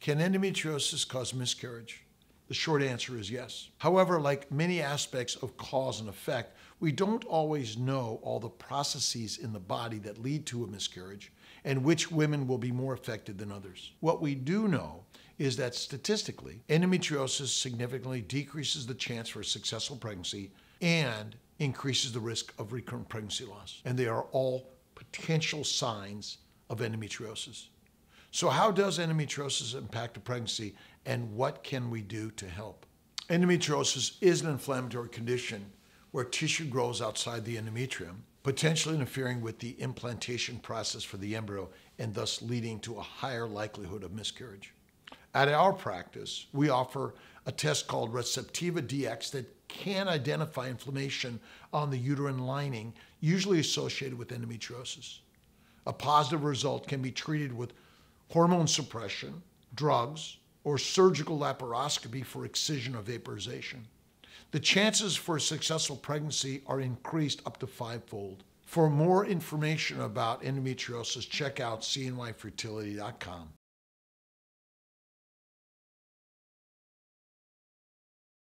Can endometriosis cause miscarriage? The short answer is yes. However, like many aspects of cause and effect, we don't always know all the processes in the body that lead to a miscarriage and which women will be more affected than others. What we do know is that statistically, endometriosis significantly decreases the chance for a successful pregnancy and increases the risk of recurrent pregnancy loss. And they are all potential signs of endometriosis. So, how does endometriosis impact a pregnancy and what can we do to help? Endometriosis is an inflammatory condition where tissue grows outside the endometrium, potentially interfering with the implantation process for the embryo and thus leading to a higher likelihood of miscarriage. At our practice, we offer a test called Receptiva DX that can identify inflammation on the uterine lining, usually associated with endometriosis. A positive result can be treated with hormone suppression, drugs, or surgical laparoscopy for excision or vaporization. The chances for a successful pregnancy are increased up to fivefold. For more information about endometriosis, check out cnyfertility.com.